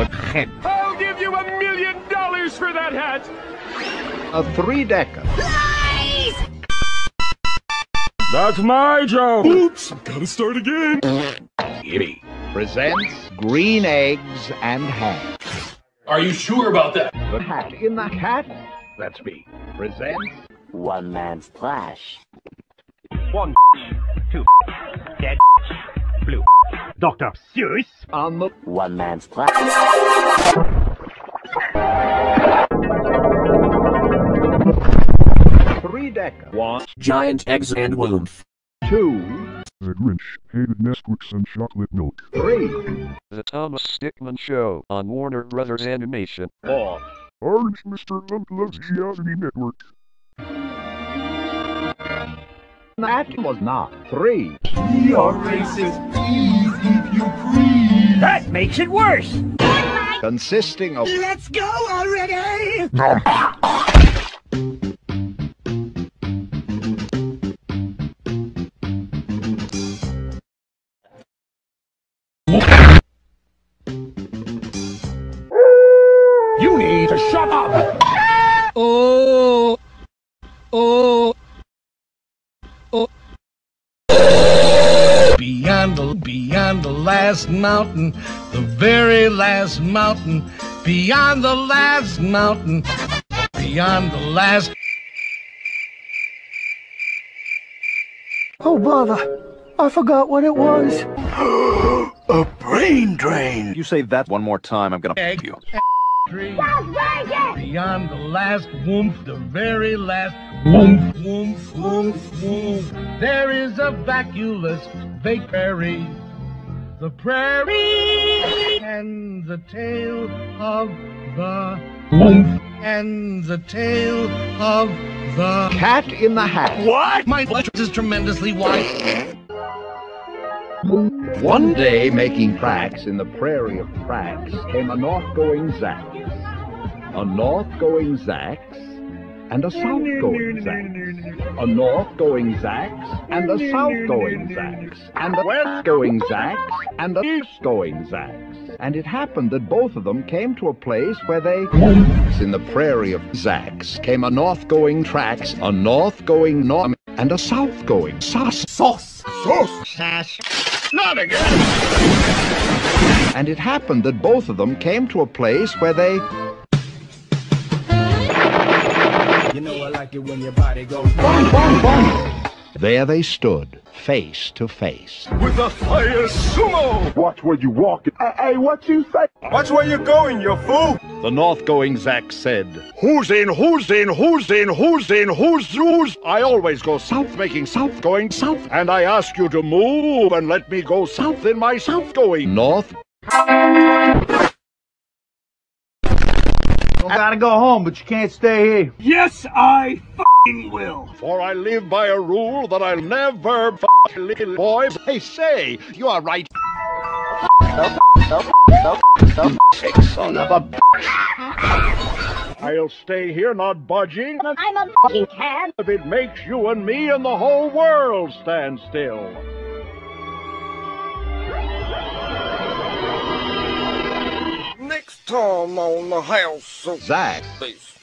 The head. I'll give you a million dollars for that hat! A three-decker. That's my joke! Oops, gotta start again. Giddy presents green eggs and ham. Are you sure about that? The hat in the hat. That's me. Presents One man's splash. One, two, dead, blue. Dr. Seuss. on um, the One man's splash. three-decker. One, Giant eggs and womb. two, The Grinch hated Nesquik and chocolate milk. three, The Thomas Stickman Show on Warner Brothers Animation. four, Orange Mr. Love Loves Geography Network. That was not three. That makes it worse. Consisting of Let's go already. Last mountain, the very last mountain, beyond the last mountain, beyond the last. Oh, bother. I forgot what it was. A brain drain. You say that one more time, I'm gonna Egg you. tree. Beyond the last woomph, the very last woomph, woomph, woomph, woomph. There is a vacuolus prairie. The prairie and the tale of the woomph and the tale of the Cat in the hat. what? My flesh is tremendously wide. One day, making tracks in the prairie of tracks, came a north-going Zax, a north-going Zax, and a south-going Zax, a north-going Zax, and a south-going Zax, and a west-going Zax, and a east-going Zax. And it happened that both of them came to a place where they... In the prairie of Zax came a north-going tracks, a north-going north, and a south-going sauce. Sauce! Sauce! Not again! And it happened that both of them came to a place where they. You know I like it when your body goes. There they stood, face to face. With a fire sumo! Watch where you walk. Hey, what you say? Watch where you're going, you fool! The north going Zax said, Who's in, who's in, who's in, who's in, who's, who's? I always go south, making south going south. And I ask you to move and let me go south in my south going. North I gotta go home, but you can't stay here. Yes, I fing will. For I live by a rule that I'll never f little boys. Hey, say, you are right. Son of a I'll stay here, not budging. I'm a fucking cad. If it makes you and me and the whole world stand still. Next time on the house of Zack. Space.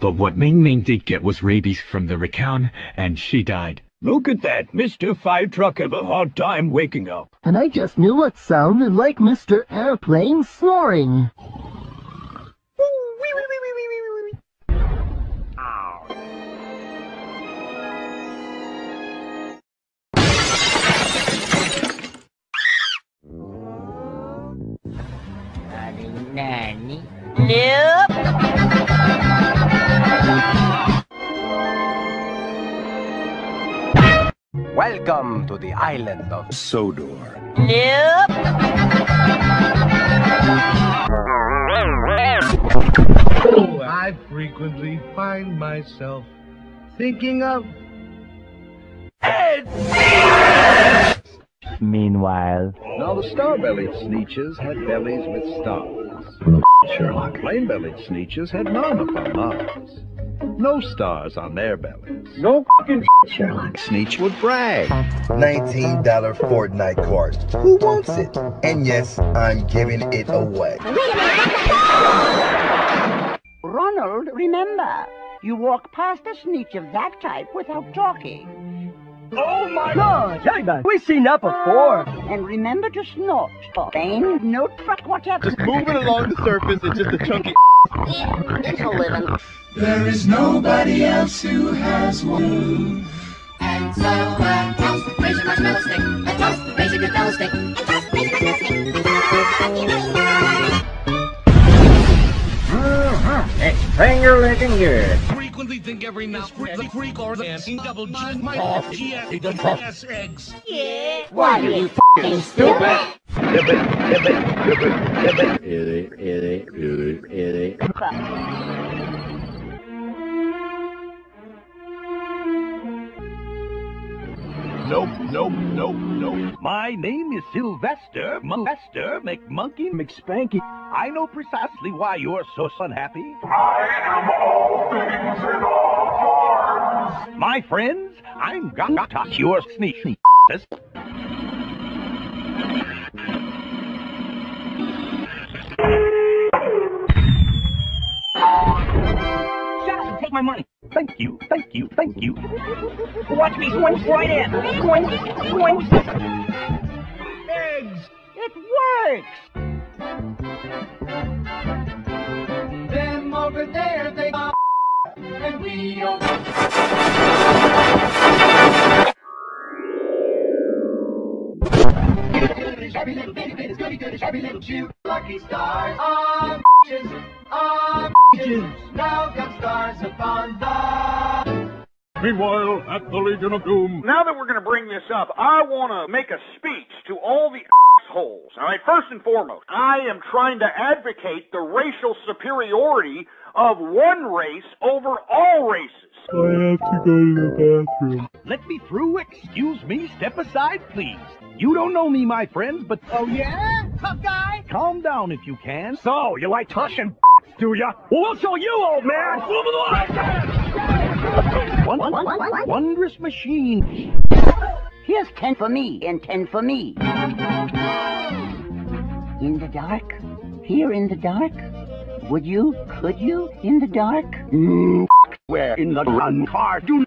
But what Ming Ming did get was rabies from the racan, and she died. Look at that. Mr. Fire Truck have a hard time waking up. And I just knew it sounded like Mr. Airplane snoring. Welcome to the island of Sodor. Nope. I frequently find myself thinking of Ed Meanwhile, Now the star-bellied sneetches had bellies with stars. Sherlock. Plain-bellied sneetches had none upon Mars. No stars on their bellies. No fucking Sherlock. Sneetch would brag. $19 Fortnite card. Who wants it? And yes, I'm giving it away. Ronald, remember, you walk past a snitch of that type without talking. Oh my god! Jagman, we've seen that before. Oh. And remember to snort. Pain, no truck, whatever. Just moving along the surface and just a chunky. It's a living. There is nobody else who has one. And so uh, toast, raise your marshmallow stick. A toast, raise your good fellow stick. A toast, raise your marshmallow stick. A toast, It's finger licking good. Frequently think every now freak freak or the double G my S eggs. Yeah. Why are you f***ing stupid? Itty, itty, itty, itty. Nope, nope, nope, nope. My name is Sylvester Sylvester McMonkey McSpanky. I know precisely why you're so unhappy. I am all things in all parts. My friends, I'm gonna Gata, your sneak. My money. Thank you, thank you, thank you. Watch me swing right in. Swing, swing. Eggs. It works. Them over there, they are and we over Shabby little bitty goody, shabby little cute. Lucky stars on beaches, on beaches. Now come stars upon the Meanwhile, at the Legion of Doom. Now that we're going to bring this up, I want to make a speech to all the assholes. All right, first and foremost, I am trying to advocate the racial superiority of one race over all races. I have to go to the bathroom. Let me through. Excuse me. Step aside, please. You don't know me, my friends, but Oh yeah? Tough guy? calm down if you can. So, you like touching, do ya? Well, we'll show you, old man. One, one, one, wondrous machine. Here's ten for me and ten for me. In the dark? Here in the dark? Would you? Could you? In the dark? Mm, where in the run car do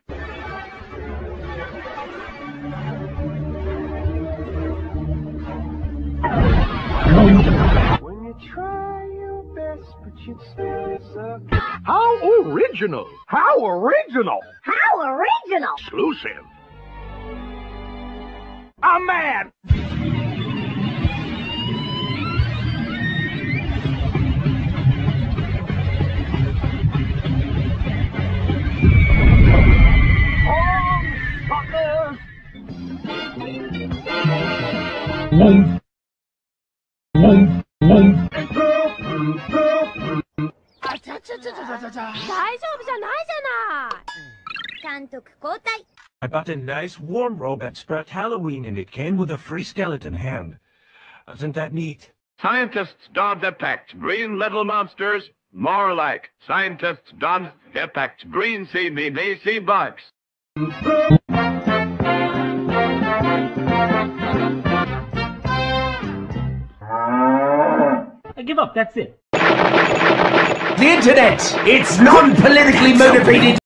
When you try your best, but you still suck. How original! How original! How original! Exclusive. I'm mad. I bought a nice warm robe at Spirit Halloween and it came with a free skeleton hand. Isn't that neat? Scientists don't packs, green little monsters, more like scientists don't packs, green see me, they see bugs. Give up. That's it. The internet! It's non-politically motivated